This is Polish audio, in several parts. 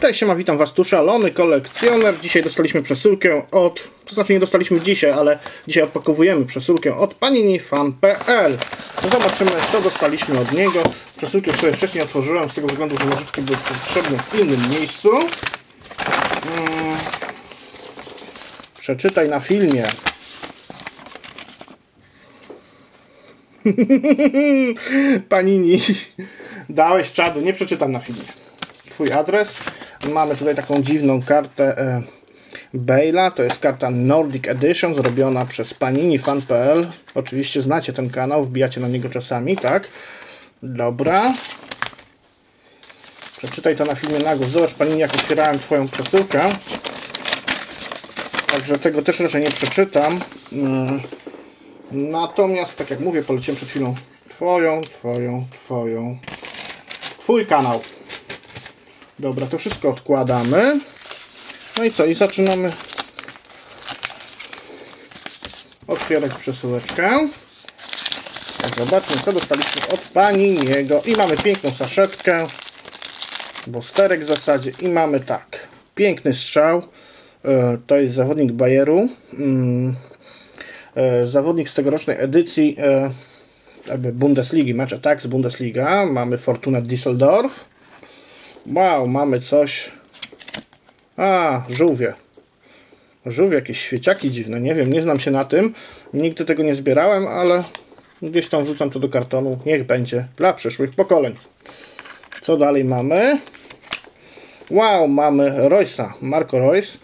Cześć, siema, witam Was tu, szalony kolekcjoner. Dzisiaj dostaliśmy przesyłkę od, to znaczy nie dostaliśmy dzisiaj, ale dzisiaj odpakowujemy przesyłkę od paninifan.pl. No zobaczymy, co dostaliśmy od niego. Przesyłkę sobie wcześniej otworzyłem, z tego względu, że nożyczki były potrzebne w innym miejscu. Hmm. Przeczytaj na filmie. Panini, dałeś czadu, nie przeczytam na filmie. Twój adres. Mamy tutaj taką dziwną kartę e. To jest karta Nordic Edition zrobiona przez paninifan.pl. Oczywiście znacie ten kanał, wbijacie na niego czasami, tak? Dobra. Przeczytaj to na filmie na głos. Zobacz Panini, jak otwierałem Twoją przesyłkę. Także tego też raczej nie przeczytam. Mm. Natomiast, tak jak mówię, poleciłem przed chwilą Twoją, Twoją, Twoją, Twój kanał. Dobra, to wszystko odkładamy. No i co? I zaczynamy otwierać przesyłeczkę. Tak, zobaczmy, co dostaliśmy od pani niego. I mamy piękną saszetkę. Bosterek w zasadzie. I mamy tak. Piękny strzał. To jest zawodnik Bayeru. Mm. Zawodnik z tegorocznej edycji Bundesligi, Match Attack z Bundesliga. Mamy Fortuna Düsseldorf. Wow, mamy coś. A, żółwie. Żółwie, jakieś świeciaki dziwne. Nie wiem, nie znam się na tym. Nigdy tego nie zbierałem, ale gdzieś tam wrzucam to do kartonu. Niech będzie dla przyszłych pokoleń. Co dalej mamy? Wow, mamy Royce'a, Marco Royce.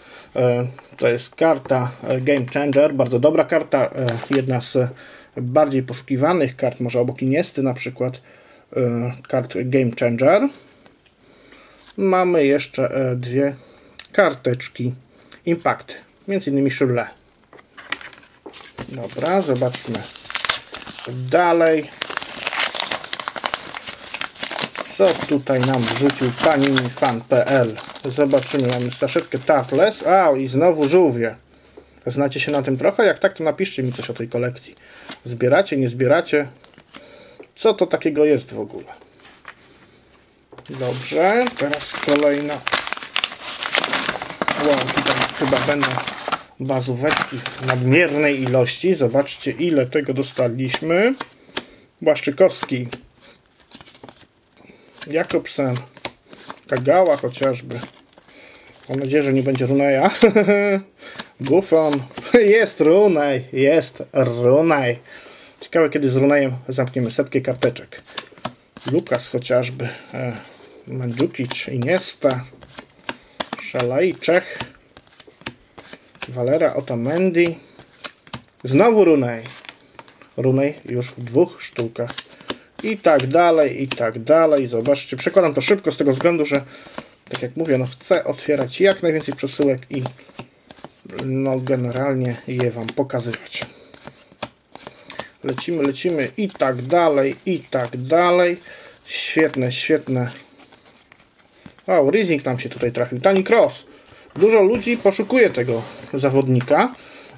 To jest karta Game Changer. Bardzo dobra karta. Jedna z bardziej poszukiwanych kart, może obok Iniesty na przykład. Kart Game Changer mamy jeszcze e, dwie karteczki Impact, między innymi Shirley. Dobra, zobaczmy dalej. Co tutaj nam wrzucił paninifan.pl Zobaczymy, mamy staszetkę Tartless. A, i znowu żółwie. Znacie się na tym trochę? Jak tak, to napiszcie mi coś o tej kolekcji. Zbieracie, nie zbieracie? Co to takiego jest w ogóle? Dobrze, teraz kolejna. Wow, tutaj chyba będą bazóweczki w nadmiernej ilości. Zobaczcie, ile tego dostaliśmy. Błaszczykowski, Jakobsen, Kagała chociażby. Mam nadzieję, że nie będzie Runeja. Gufon. Jest Runej, jest Runej. Ciekawe, kiedy z Runejem zamkniemy setkę karteczek. Lukas chociażby. Mandzukic, Iniesta, Szalai, Czech, Valera Otamendi, znowu Runej. Runej już w dwóch sztukach. I tak dalej, i tak dalej. Zobaczcie, przekładam to szybko z tego względu, że tak jak mówię, no chcę otwierać jak najwięcej przesyłek i no generalnie je Wam pokazywać. Lecimy, lecimy i tak dalej, i tak dalej. Świetne, świetne o, Rising nam się tutaj trafił. Tani Cross. Dużo ludzi poszukuje tego zawodnika.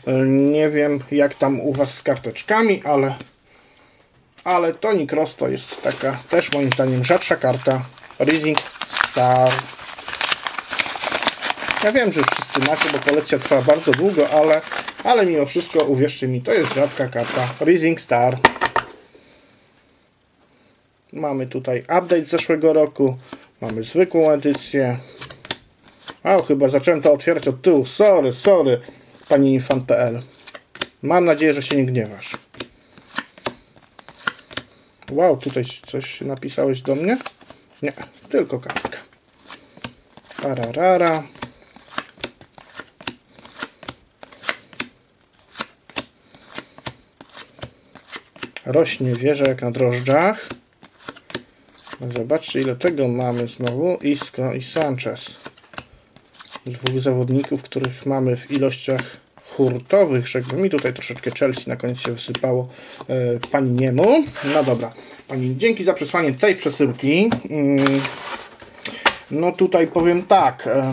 E, nie wiem jak tam u Was z karteczkami, ale ale Tony Cross to jest taka też moim zdaniem rzadsza karta. Rising Star. Ja wiem, że wszyscy macie, bo kolekcja trwa bardzo długo, ale, ale mimo wszystko uwierzcie mi, to jest rzadka karta. Rising Star. Mamy tutaj update z zeszłego roku. Mamy zwykłą edycję. A, chyba zacząłem to otwierać od tyłu. Sorry, sorry, pani infant.pl. Mam nadzieję, że się nie gniewasz. Wow, tutaj coś napisałeś do mnie? Nie, tylko kartka. Pararara. Rośnie wieża jak na drożdżach. Zobaczcie ile tego mamy znowu. Isco i Sanchez. Dwóch zawodników, których mamy w ilościach hurtowych, żeby mi tutaj troszeczkę Chelsea na koniec się wysypało e, pani niemu. No dobra, pani, dzięki za przesłanie tej przesyłki. Mm, no tutaj powiem tak. E,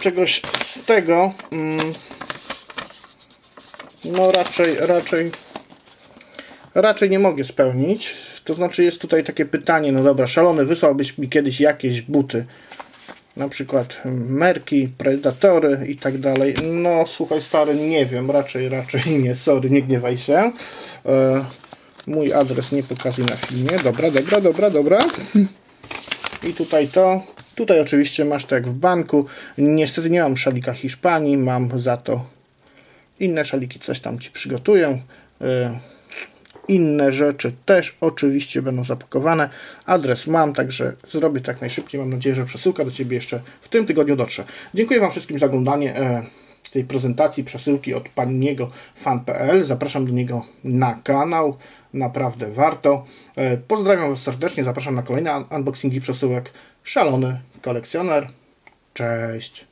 czegoś z tego mm, no raczej, raczej raczej nie mogę spełnić. To znaczy jest tutaj takie pytanie, no dobra, szalony, wysłałbyś mi kiedyś jakieś buty, na przykład Merki, Predatory i tak dalej. No słuchaj stary, nie wiem, raczej, raczej nie, sorry, nie gniewaj się. E, mój adres nie pokazuj na filmie. Dobra, dobra, dobra, dobra. I tutaj to. Tutaj oczywiście masz to jak w banku. Niestety nie mam szalika Hiszpanii, mam za to inne szaliki, coś tam Ci przygotuję. E, inne rzeczy też oczywiście będą zapakowane. Adres mam, także zrobię tak najszybciej. Mam nadzieję, że przesyłka do Ciebie jeszcze w tym tygodniu dotrze. Dziękuję Wam wszystkim za oglądanie e, tej prezentacji przesyłki od paniego fan.pl. Zapraszam do niego na kanał. Naprawdę warto. E, pozdrawiam Was serdecznie. Zapraszam na kolejne unboxingi przesyłek. Szalony kolekcjoner. Cześć.